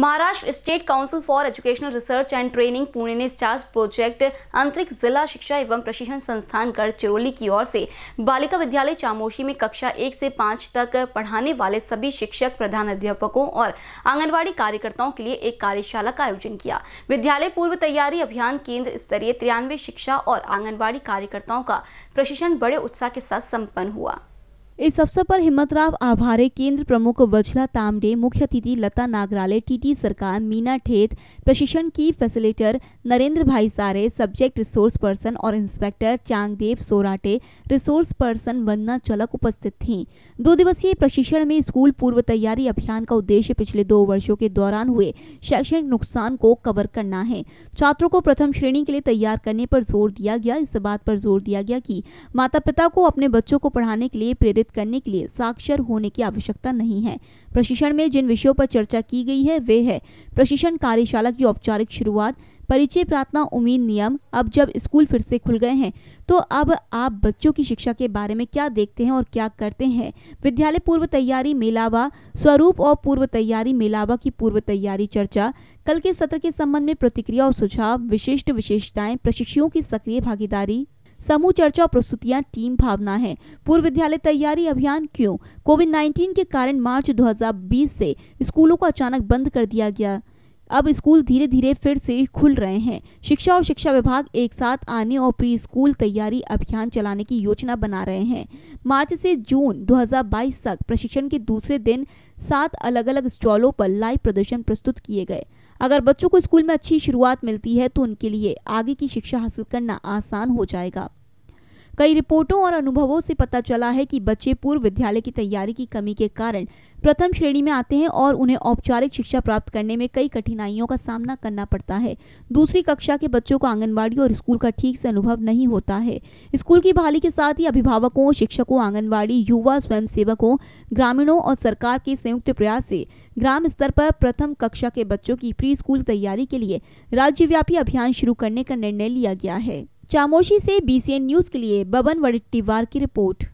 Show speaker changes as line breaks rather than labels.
Maharashtra state council for educational research and training Pune ने stars project आंतरिक जिला शिक्षा एवं प्रशिक्षण संस्थान गढ़चिरौली की ओर से बालिका विद्यालय चामोशी में कक्षा एक से पाँच तक पढ़ाने वाले सभी शिक्षक, प्रधान अध्यापकों और आंगनबाड़ी कार्यकर्ताओं के लिए एक कार्यशाला का आयोजन किया। विद्यालय पूर्व तैयारी अभियान केंद्र स्तरीय तिरानवे शिक्षा और आंगनबाड़ी कार्यकर्ताओं का प्रशिक्षण बड़े उत्साह के साथ संपन्न हुआ।
इस अवसर पर हिम्मतराव आभारे केंद्र प्रमुख वजला तामडे, मुख्य अतिथि लता नागराले, टीटी सरकार, मीना ठेत, प्रशिक्षण की फैसिलिटर नरेंद्र भाई सारे सब्जेक्ट रिसोर्स पर्सन और inspector Changdev Sorate resource person Vandana Chalak उपस्थित थीं। दो दिवसीय प्रशिक्षण में स्कूल पूर्व तैयारी अभियान का उद्देश्य पिछले दो वर्षों के दौरान हुए शैक्षणिक नुकसान को कवर करना है। छात्रों को प्रथम श्रेणी के लिए तैयार करने पर ज़ोर दिया गया। इस बात पर ज़ोर दिया गया कि माता पिता को अपने बच्चों को पढ़ाने के लिए प्रेरित करने के लिए साक्षर होने की आवश्यकता नहीं है। प्रशिक्षण में जिन विषयों पर चर्चा की गई है, वे है प्रशिक्षण कार्यशाला की औपचारिक शुरुआत, परिचय प्रार्थना उम्मीद नियम, अब जब स्कूल फिर से खुल गए हैं तो अब आप बच्चों की शिक्षा के बारे में क्या देखते हैं और क्या करते हैं? विद्यालय पूर्व तैयारी मेलावा, स्वरूप और पूर्व तैयारी मेलावा की पूर्व तैयारी चर्चा, कल के सत्र के संबंध में प्रतिक्रिया और सुझाव, विशिष्ट विशेषताएँ, प्रशिक्षुओं की सक्रिय भागीदारी। समूह चर्चा और प्रस्तुतियाँ, टीम भावना है। पूर्व विद्यालय तैयारी अभियान क्यों? कोविड 19 के कारण मार्च 2020 से स्कूलों को अचानक बंद कर दिया गया। अब स्कूल धीरे धीरे फिर से खुल रहे हैं। शिक्षा और शिक्षा विभाग एक साथ आने और प्री स्कूल तैयारी अभियान चलाने की योजना बना रहे हैं। मार्च से जून 2022 तक प्रशिक्षण के दूसरे दिन सात अलग अलग स्टॉलों पर लाइव प्रदर्शन प्रस्तुत किए गए। अगर बच्चों को स्कूल में अच्छी शुरुआत मिलती है तो उनके लिए आगे की शिक्षा हासिल करना आसान हो जाएगा। कई रिपोर्टों और अनुभवों से पता चला है कि बच्चे पूर्व विद्यालय की तैयारी की कमी के कारण प्रथम श्रेणी में आते हैं और उन्हें औपचारिक शिक्षा प्राप्त करने में कई कठिनाइयों का सामना करना पड़ता है। दूसरी कक्षा के बच्चों को आंगनबाड़ी और स्कूल का ठीक से अनुभव नहीं होता है। स्कूल की बहाली के साथ ही अभिभावकों, शिक्षकों, आंगनबाड़ी, युवा स्वयं सेवकों ग्रामीणों और सरकार के संयुक्त प्रयास से ग्राम स्तर पर प्रथम कक्षा के बच्चों की प्री स्कूल तैयारी के लिए राज्यव्यापी अभियान शुरू करने का निर्णय लिया गया है। चामोशी से बीसीएन न्यूज़ के लिए बबन वड़िट्टीवार की रिपोर्ट।